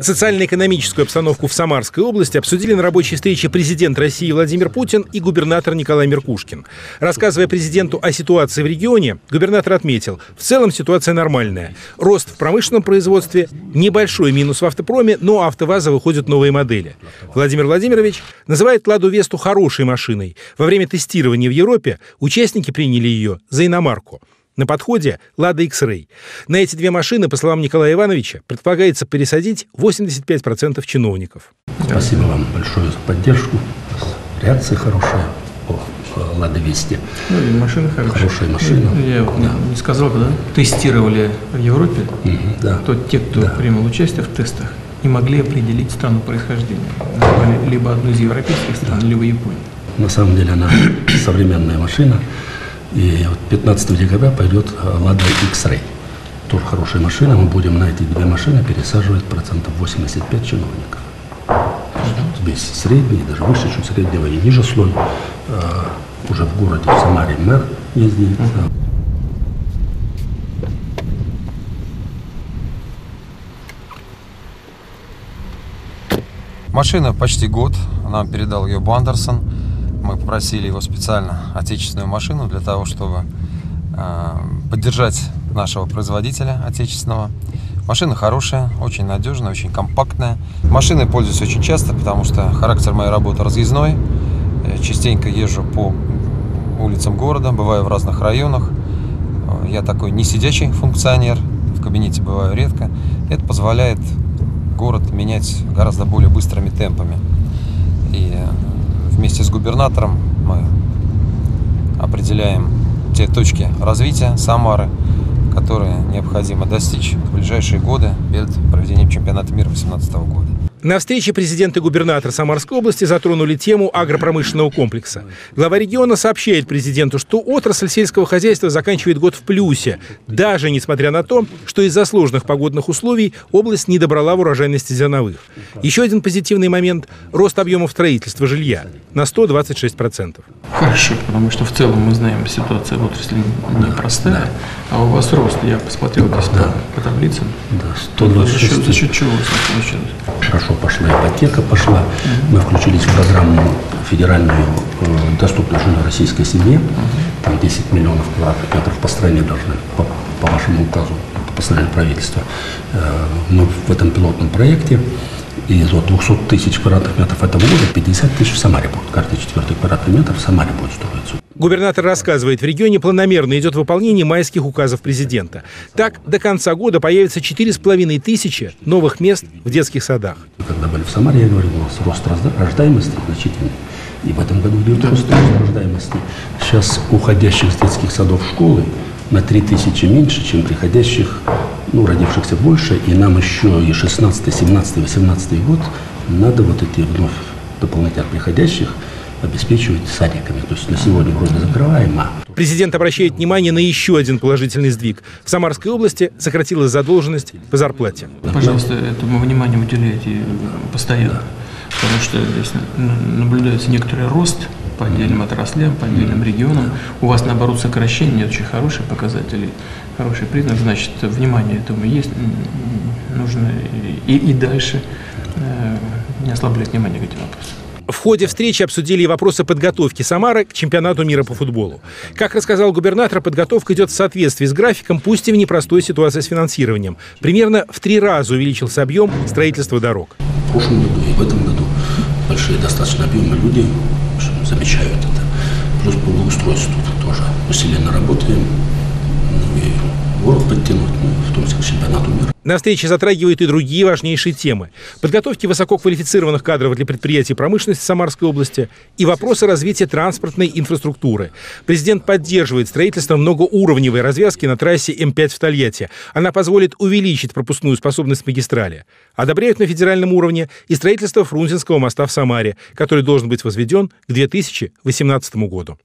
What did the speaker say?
Социально-экономическую обстановку в Самарской области обсудили на рабочей встрече президент России Владимир Путин и губернатор Николай Меркушкин. Рассказывая президенту о ситуации в регионе, губернатор отметил, в целом ситуация нормальная. Рост в промышленном производстве, небольшой минус в автопроме, но АвтоВАЗа выходят новые модели. Владимир Владимирович называет «Ладу Весту» хорошей машиной. Во время тестирования в Европе участники приняли ее за иномарку. На подходе «Лада X-Ray». На эти две машины, по словам Николая Ивановича, предполагается пересадить 85% чиновников. Спасибо вам большое за поддержку. Реакция хорошая по «Лада Вести». Ну и машина хорошая. Хорошая машина. Я вот да. не сказал, когда тестировали в Европе, Мгм, да. то те, кто Да. принял участие в тестах, не могли определить страну происхождения. Называли либо одну из европейских стран, либо Японию. На самом деле она современная машина. И вот 15 декабря пойдет э, Лада X-Ray. Тоже хорошая машина. Мы будем на эти две машины пересаживать процентов 85 чиновников. Здесь средний, даже выше чуть среднего и ниже слой. Э, Уже в городе, в Самаре мэр ездит. Машина почти год, нам передал ее Бандерсон. Мы попросили его специально отечественную машину для того, чтобы э, поддержать нашего производителя отечественного. Машина хорошая, очень надежная, очень компактная. Машиной пользуюсь очень часто, потому что характер моей работы разъездной. Я частенько езжу по улицам города, бываю в разных районах. Э, Я такой не сидячий функционер, в кабинете бываю редко. Это позволяет город менять гораздо более быстрыми темпами. И э, вместе с губернатором мы определяем те точки развития Самары, которые необходимо достичь в ближайшие годы перед проведением чемпионата мира 2018 года. На встрече президент и губернатор Самарской области затронули тему агропромышленного комплекса. Глава региона сообщает президенту, что отрасль сельского хозяйства заканчивает год в плюсе, даже несмотря на то, что из-за сложных погодных условий область не добрала в урожайности зерновых. Еще один позитивный момент – рост объемов строительства жилья на 126%. Хорошо, потому что в целом мы знаем, ситуация в отрасли непростая, а у вас рост, я посмотрел здесь по, по таблицам. Да, За счет, 126 за счет чего у вас получилось? Хорошо пошла ипотека, пошла. Мы включились в программу федеральную э, доступную жилье российской семье. Там 10 миллионов квадратных по стране должны, по, по вашему указу, по постановлению правительства. Э, Мы в этом пилотном проекте. Из вот 200 тысяч квадратных метров этого года 50 тысяч в Самаре будет. Каждый четвертый квадратный метр в Самаре будет строиться. Губернатор рассказывает, в регионе планомерно идет выполнение майских указов президента. Так, до конца года появится 4,5 тысячи новых мест в детских садах. Когда были в Самаре, я говорил, у нас рост рождаемости значительный. И в этом году идет рост рождаемости. Сейчас уходящих с детских садов в школы на 3 тысячи меньше, чем приходящих, ну, родившихся больше. И нам еще и 16, 17, 18 год надо вот эти вновь дополнительно приходящих обеспечивать садиками. То есть на сегодня вроде закрываем, а Президент обращает внимание на еще один положительный сдвиг. В Самарской области сократилась задолженность по зарплате. Пожалуйста, этому внимание уделяйте постоянно, потому что здесь наблюдается некоторый рост по отдельным отраслям, по отдельным регионам. У вас, наоборот, сокращение, очень хорошие показатели, хороший признак, значит, внимание этому есть, нужно и, и дальше э, не ослаблять внимание к этим вопросам. В ходе встречи обсудили и вопросы подготовки Самары к чемпионату мира по футболу. Как рассказал губернатор, подготовка идет в соответствии с графиком, пусть и в непростой ситуации с финансированием. Примерно в три раза увеличился объем строительства дорог. в прошлом году и в этом году большие достаточно объемы люди замечают это. Плюс по благоустройству тоже усиленно работаем. Ну и город подтянуть, ну, в том числе чемпионату мира. На встрече затрагивают и другие важнейшие темы. Подготовки высококвалифицированных кадров для предприятий промышленности Самарской области и вопросы развития транспортной инфраструктуры. Президент поддерживает строительство многоуровневой развязки на трассе М5 в Тольятти. Она позволит увеличить пропускную способность магистрали. Одобряют на федеральном уровне и строительство Фрунзенского моста в Самаре, который должен быть возведен к 2018 году.